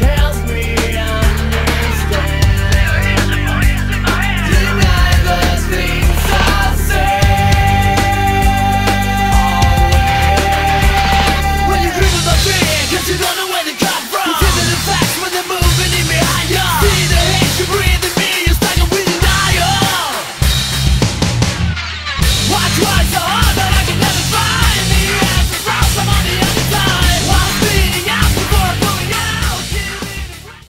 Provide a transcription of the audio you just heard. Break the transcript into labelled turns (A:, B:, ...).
A: tells me